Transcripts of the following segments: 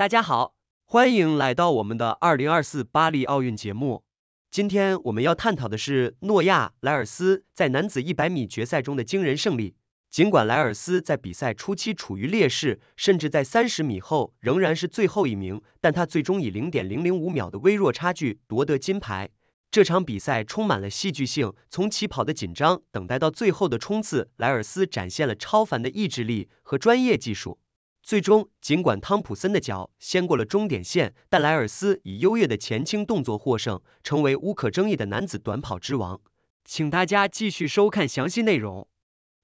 大家好，欢迎来到我们的二零二四巴黎奥运节目。今天我们要探讨的是诺亚·莱尔斯在男子一百米决赛中的惊人胜利。尽管莱尔斯在比赛初期处于劣势，甚至在三十米后仍然是最后一名，但他最终以零点零零五秒的微弱差距夺得金牌。这场比赛充满了戏剧性，从起跑的紧张等待到最后的冲刺，莱尔斯展现了超凡的意志力和专业技术。最终，尽管汤普森的脚先过了终点线，但莱尔斯以优越的前倾动作获胜，成为无可争议的男子短跑之王。请大家继续收看详细内容。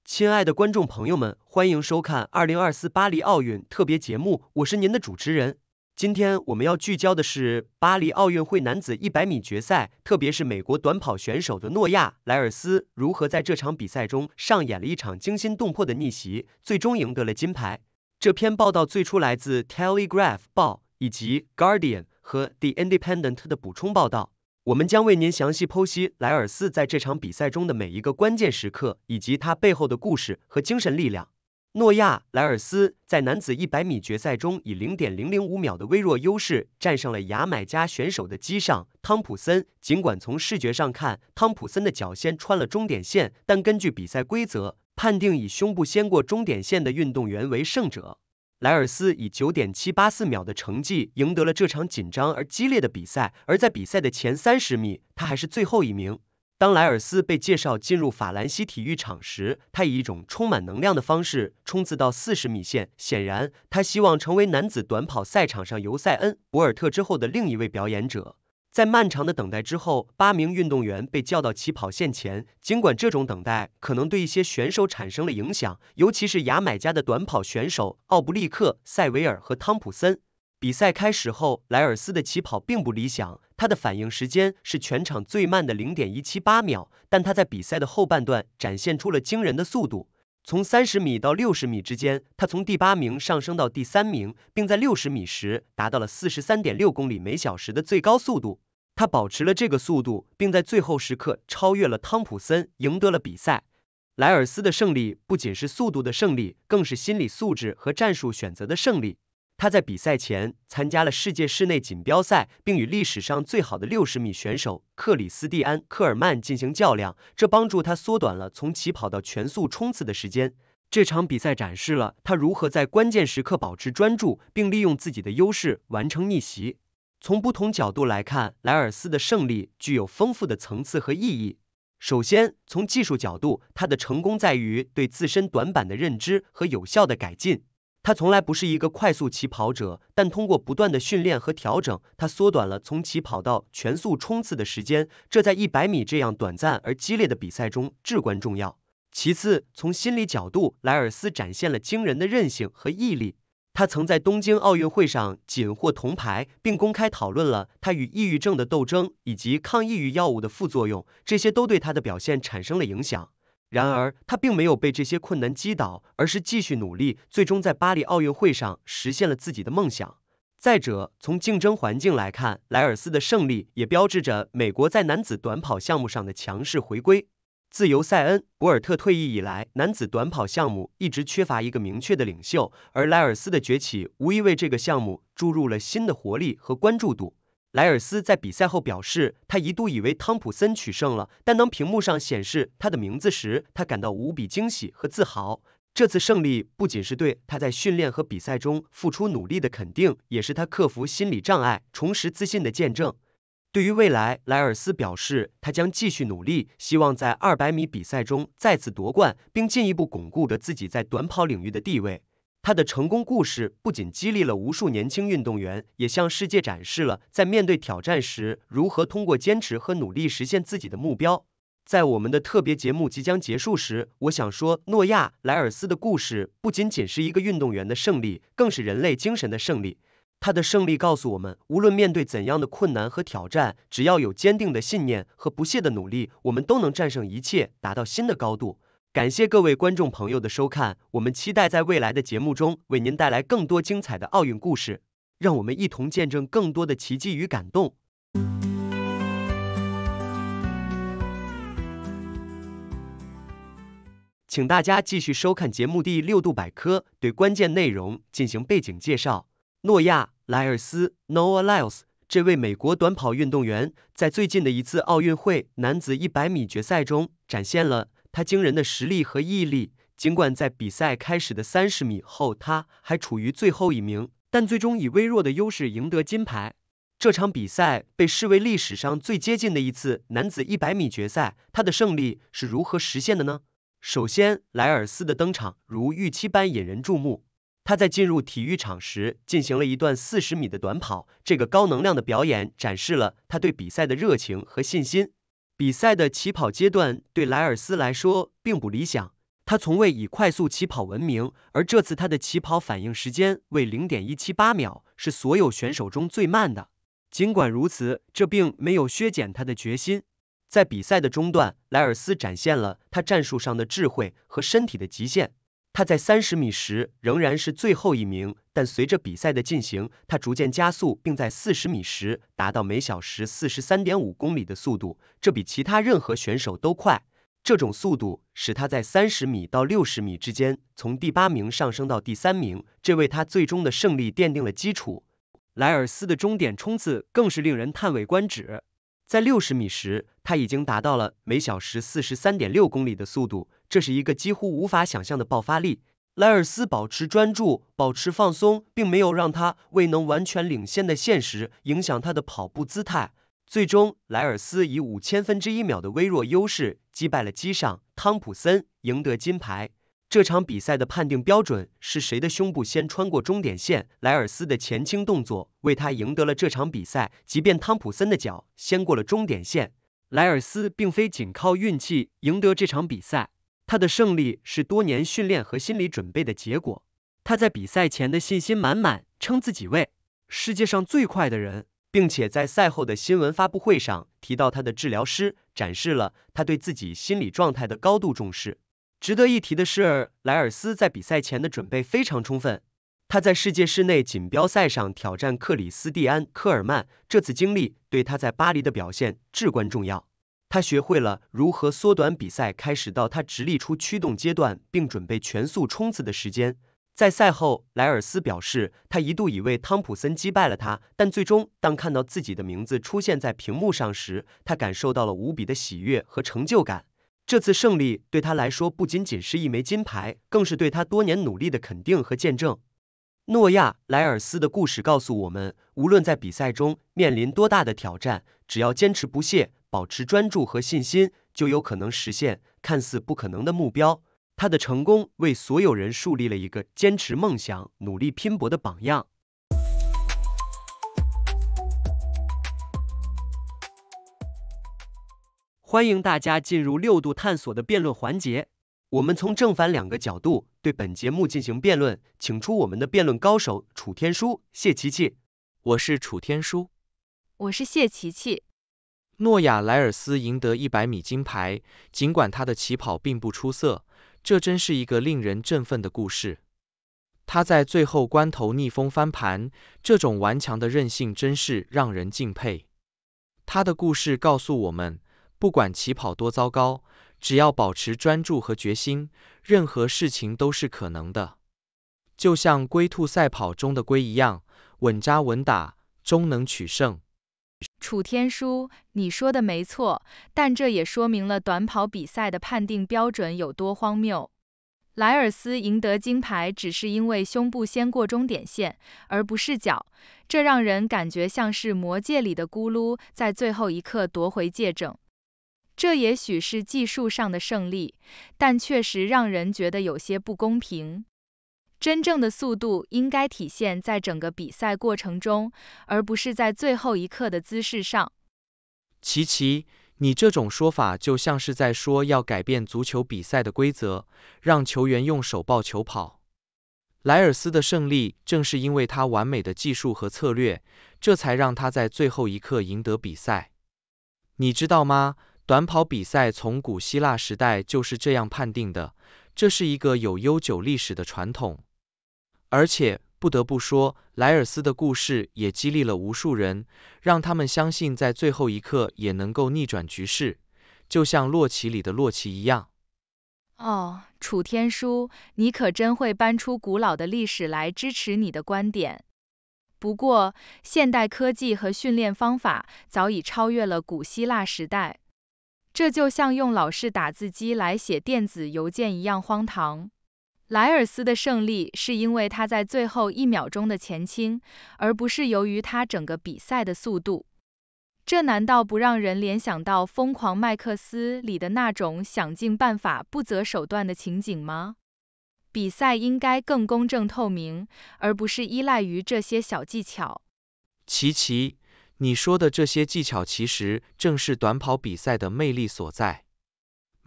亲爱的观众朋友们，欢迎收看二零二四巴黎奥运特别节目，我是您的主持人。今天我们要聚焦的是巴黎奥运会男子一百米决赛，特别是美国短跑选手的诺亚·莱尔斯如何在这场比赛中上演了一场惊心动魄的逆袭，最终赢得了金牌。这篇报道最初来自 Telegraph 报以及 Guardian 和 The Independent 的补充报道。我们将为您详细剖析莱尔斯在这场比赛中的每一个关键时刻，以及他背后的故事和精神力量。诺亚·莱尔斯在男子100米决赛中以0.005秒的微弱优势战胜了牙买加选手的基上汤普森。尽管从视觉上看，汤普森的脚先穿了终点线，但根据比赛规则。判定以胸部先过终点线的运动员为胜者。莱尔斯以九点七八四秒的成绩赢得了这场紧张而激烈的比赛，而在比赛的前三十米，他还是最后一名。当莱尔斯被介绍进入法兰西体育场时，他以一种充满能量的方式冲刺到四十米线，显然他希望成为男子短跑赛场上尤塞恩·博尔特之后的另一位表演者。在漫长的等待之后，八名运动员被叫到起跑线前。尽管这种等待可能对一些选手产生了影响，尤其是牙买加的短跑选手奥布利克、塞维尔和汤普森。比赛开始后，莱尔斯的起跑并不理想，他的反应时间是全场最慢的零点一七八秒。但他在比赛的后半段展现出了惊人的速度。从三十米到六十米之间，他从第八名上升到第三名，并在六十米时达到了四十三点六公里每小时的最高速度。他保持了这个速度，并在最后时刻超越了汤普森，赢得了比赛。莱尔斯的胜利不仅是速度的胜利，更是心理素质和战术选择的胜利。他在比赛前参加了世界室内锦标赛，并与历史上最好的六十米选手克里斯蒂安·科尔曼进行较量，这帮助他缩短了从起跑到全速冲刺的时间。这场比赛展示了他如何在关键时刻保持专注，并利用自己的优势完成逆袭。从不同角度来看，莱尔斯的胜利具有丰富的层次和意义。首先，从技术角度，他的成功在于对自身短板的认知和有效的改进。他从来不是一个快速起跑者，但通过不断的训练和调整，他缩短了从起跑到全速冲刺的时间，这在一百米这样短暂而激烈的比赛中至关重要。其次，从心理角度，莱尔斯展现了惊人的韧性和毅力。他曾在东京奥运会上仅获铜牌，并公开讨论了他与抑郁症的斗争以及抗抑郁药物的副作用，这些都对他的表现产生了影响。然而，他并没有被这些困难击倒，而是继续努力，最终在巴黎奥运会上实现了自己的梦想。再者，从竞争环境来看，莱尔斯的胜利也标志着美国在男子短跑项目上的强势回归。自由赛恩·博尔特退役以来，男子短跑项目一直缺乏一个明确的领袖，而莱尔斯的崛起无疑为这个项目注入了新的活力和关注度。莱尔斯在比赛后表示，他一度以为汤普森取胜了，但当屏幕上显示他的名字时，他感到无比惊喜和自豪。这次胜利不仅是对他在训练和比赛中付出努力的肯定，也是他克服心理障碍、重拾自信的见证。对于未来，莱尔斯表示，他将继续努力，希望在200米比赛中再次夺冠，并进一步巩固着自己在短跑领域的地位。他的成功故事不仅激励了无数年轻运动员，也向世界展示了在面对挑战时如何通过坚持和努力实现自己的目标。在我们的特别节目即将结束时，我想说，诺亚·莱尔斯的故事不仅仅是一个运动员的胜利，更是人类精神的胜利。他的胜利告诉我们，无论面对怎样的困难和挑战，只要有坚定的信念和不懈的努力，我们都能战胜一切，达到新的高度。感谢各位观众朋友的收看，我们期待在未来的节目中为您带来更多精彩的奥运故事，让我们一同见证更多的奇迹与感动。请大家继续收看节目第六度百科，对关键内容进行背景介绍。诺亚·莱尔斯 （Noah Lyles） 这位美国短跑运动员，在最近的一次奥运会男子100米决赛中，展现了他惊人的实力和毅力。尽管在比赛开始的三十米后，他还处于最后一名，但最终以微弱的优势赢得金牌。这场比赛被视为历史上最接近的一次男子一百米决赛。他的胜利是如何实现的呢？首先，莱尔斯的登场如预期般引人注目。他在进入体育场时进行了一段四十米的短跑，这个高能量的表演展示了他对比赛的热情和信心。比赛的起跑阶段对莱尔斯来说并不理想，他从未以快速起跑闻名，而这次他的起跑反应时间为零点一七八秒，是所有选手中最慢的。尽管如此，这并没有削减他的决心。在比赛的中段，莱尔斯展现了他战术上的智慧和身体的极限。他在三十米时仍然是最后一名，但随着比赛的进行，他逐渐加速，并在四十米时达到每小时四十三点五公里的速度，这比其他任何选手都快。这种速度使他在三十米到六十米之间从第八名上升到第三名，这为他最终的胜利奠定了基础。莱尔斯的终点冲刺更是令人叹为观止，在六十米时，他已经达到了每小时四十三点六公里的速度，这是一个几乎无法想象的爆发力。莱尔斯保持专注，保持放松，并没有让他未能完全领先的现实影响他的跑步姿态。最终，莱尔斯以五千分之一秒的微弱优势击败了机上汤普森，赢得金牌。这场比赛的判定标准是谁的胸部先穿过终点线。莱尔斯的前倾动作为他赢得了这场比赛，即便汤普森的脚先过了终点线。莱尔斯并非仅靠运气赢得这场比赛，他的胜利是多年训练和心理准备的结果。他在比赛前的信心满满，称自己为世界上最快的人，并且在赛后的新闻发布会上提到他的治疗师，展示了他对自己心理状态的高度重视。值得一提的是，莱尔斯在比赛前的准备非常充分。他在世界室内锦标赛上挑战克里斯蒂安·科尔曼，这次经历对他在巴黎的表现至关重要。他学会了如何缩短比赛开始到他直立出驱动阶段，并准备全速冲刺的时间。在赛后，莱尔斯表示，他一度以为汤普森击败了他，但最终当看到自己的名字出现在屏幕上时，他感受到了无比的喜悦和成就感。这次胜利对他来说不仅仅是一枚金牌，更是对他多年努力的肯定和见证。诺亚·莱尔斯的故事告诉我们，无论在比赛中面临多大的挑战，只要坚持不懈，保持专注和信心，就有可能实现看似不可能的目标。他的成功为所有人树立了一个坚持梦想、努力拼搏的榜样。欢迎大家进入六度探索的辩论环节，我们从正反两个角度对本节目进行辩论，请出我们的辩论高手楚天舒、谢琪琪。我是楚天舒，我是谢琪琪。诺亚莱尔斯赢得一百米金牌，尽管他的起跑并不出色，这真是一个令人振奋的故事。他在最后关头逆风翻盘，这种顽强的韧性真是让人敬佩。他的故事告诉我们。不管起跑多糟糕，只要保持专注和决心，任何事情都是可能的。就像龟兔赛跑中的龟一样，稳扎稳打，终能取胜。楚天舒，你说的没错，但这也说明了短跑比赛的判定标准有多荒谬。莱尔斯赢得金牌只是因为胸部先过终点线，而不是脚，这让人感觉像是魔戒里的咕噜在最后一刻夺回戒证。这也许是技术上的胜利，但确实让人觉得有些不公平。真正的速度应该体现在整个比赛过程中，而不是在最后一刻的姿势上。琪琪，你这种说法就像是在说要改变足球比赛的规则，让球员用手抱球跑。莱尔斯的胜利正是因为他完美的技术和策略，这才让他在最后一刻赢得比赛。你知道吗？短跑比赛从古希腊时代就是这样判定的，这是一个有悠久历史的传统。而且不得不说，莱尔斯的故事也激励了无数人，让他们相信在最后一刻也能够逆转局势，就像洛奇里的洛奇一样。哦，楚天舒，你可真会搬出古老的历史来支持你的观点。不过，现代科技和训练方法早已超越了古希腊时代。这就像用老式打字机来写电子邮件一样荒唐。莱尔斯的胜利是因为他在最后一秒钟的前倾，而不是由于他整个比赛的速度。这难道不让人联想到《疯狂麦克斯》里的那种想尽办法不择手段的情景吗？比赛应该更公正透明，而不是依赖于这些小技巧。琪琪。你说的这些技巧，其实正是短跑比赛的魅力所在。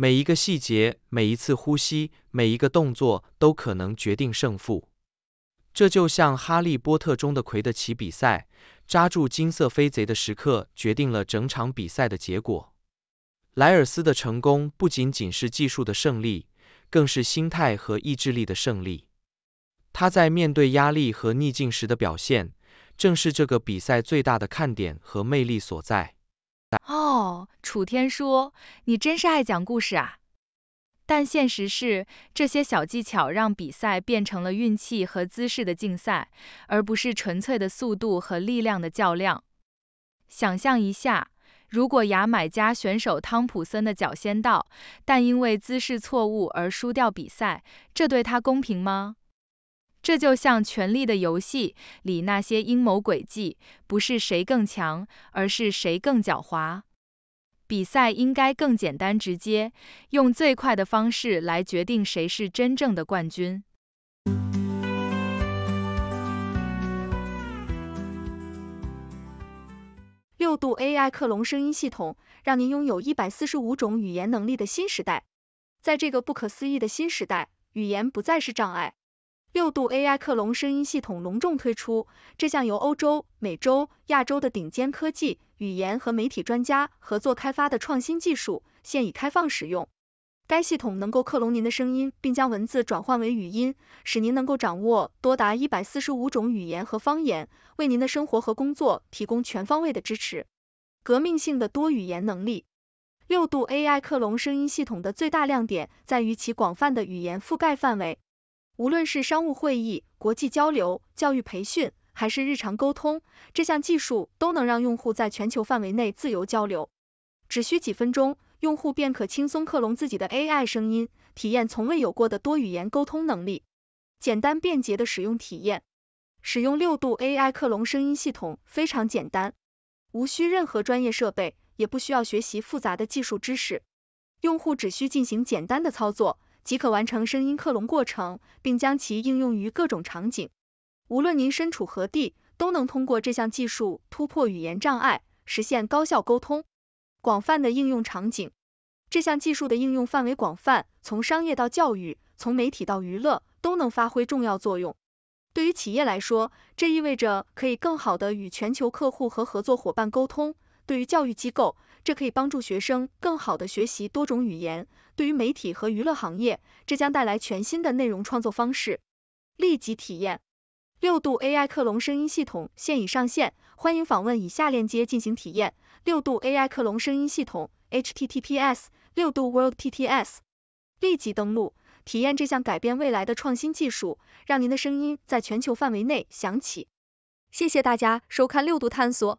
每一个细节，每一次呼吸，每一个动作，都可能决定胜负。这就像《哈利波特》中的魁的奇比赛，扎住金色飞贼的时刻，决定了整场比赛的结果。莱尔斯的成功不仅仅是技术的胜利，更是心态和意志力的胜利。他在面对压力和逆境时的表现。正是这个比赛最大的看点和魅力所在。楚天说，你真是爱讲故事啊！但现实是，这些小技巧让比赛变成了运气和姿势的竞赛，而不是纯粹的速度和力量的较量。想象一下，如果牙买加选手汤普森的脚先到，但因为姿势错误而输掉比赛，这对他公平吗？这就像《权力的游戏》里那些阴谋诡计，不是谁更强，而是谁更狡猾。比赛应该更简单直接，用最快的方式来决定谁是真正的冠军。六度 AI 克隆声音系统，让您拥有一百四十五种语言能力的新时代。在这个不可思议的新时代，语言不再是障碍。六度 AI 克隆声音系统隆重推出，这项由欧洲、美洲、亚洲的顶尖科技、语言和媒体专家合作开发的创新技术，现已开放使用。该系统能够克隆您的声音，并将文字转换为语音，使您能够掌握多达一百四十五种语言和方言，为您的生活和工作提供全方位的支持。革命性的多语言能力，六度 AI 克隆声音系统的最大亮点在于其广泛的语言覆盖范围。无论是商务会议、国际交流、教育培训，还是日常沟通，这项技术都能让用户在全球范围内自由交流。只需几分钟，用户便可轻松克隆自己的 AI 声音，体验从未有过的多语言沟通能力。简单便捷的使用体验，使用六度 AI 克隆声音系统非常简单，无需任何专业设备，也不需要学习复杂的技术知识，用户只需进行简单的操作。即可完成声音克隆过程，并将其应用于各种场景。无论您身处何地，都能通过这项技术突破语言障碍，实现高效沟通。广泛的应用场景，这项技术的应用范围广泛，从商业到教育，从媒体到娱乐，都能发挥重要作用。对于企业来说，这意味着可以更好的与全球客户和合作伙伴沟通。对于教育机构，这可以帮助学生更好的学习多种语言。对于媒体和娱乐行业，这将带来全新的内容创作方式。立即体验六度 AI 克隆声音系统现已上线，欢迎访问以下链接进行体验。六度 AI 克隆声音系统 https 六度 world tts。立即登录，体验这项改变未来的创新技术，让您的声音在全球范围内响起。谢谢大家收看六度探索。